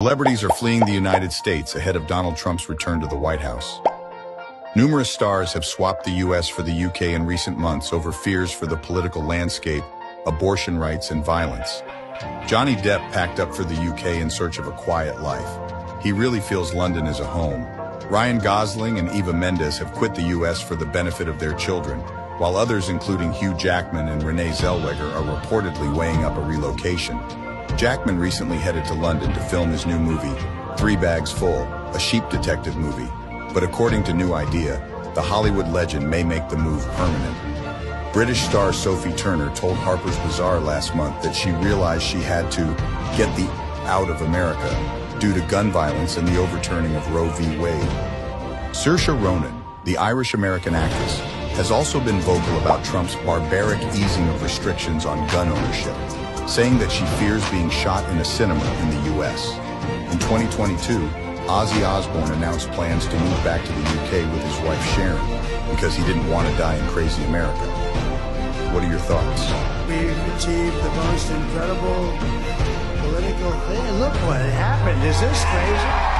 Celebrities are fleeing the United States ahead of Donald Trump's return to the White House. Numerous stars have swapped the U.S. for the UK in recent months over fears for the political landscape, abortion rights, and violence. Johnny Depp packed up for the UK in search of a quiet life. He really feels London is a home. Ryan Gosling and Eva Mendes have quit the U.S. for the benefit of their children, while others including Hugh Jackman and Renee Zellweger are reportedly weighing up a relocation. Jackman recently headed to London to film his new movie, Three Bags Full, a sheep detective movie. But according to New Idea, the Hollywood legend may make the move permanent. British star Sophie Turner told Harper's Bazaar last month that she realized she had to get the out of America due to gun violence and the overturning of Roe v. Wade. Saoirse Ronan, the Irish-American actress, has also been vocal about Trump's barbaric easing of restrictions on gun ownership saying that she fears being shot in a cinema in the U.S. In 2022, Ozzy Osbourne announced plans to move back to the UK with his wife Sharon because he didn't want to die in crazy America. What are your thoughts? We've achieved the most incredible political thing. Look what happened. Is this crazy?